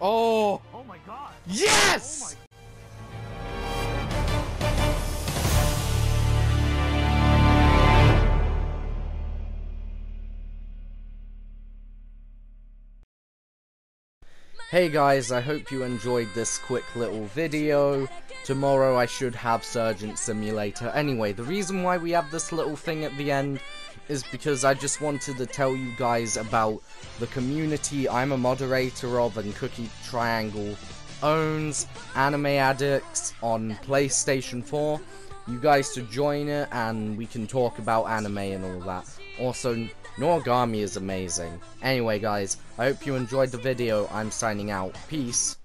Oh! Oh my god. Yes! Oh hey guys, I hope you enjoyed this quick little video. Tomorrow I should have Surgeon Simulator. Anyway, the reason why we have this little thing at the end is because I just wanted to tell you guys about the community I'm a moderator of and Cookie Triangle owns Anime Addicts on PlayStation 4. You guys to join it and we can talk about anime and all that. Also, Noragami is amazing. Anyway guys, I hope you enjoyed the video. I'm signing out. Peace.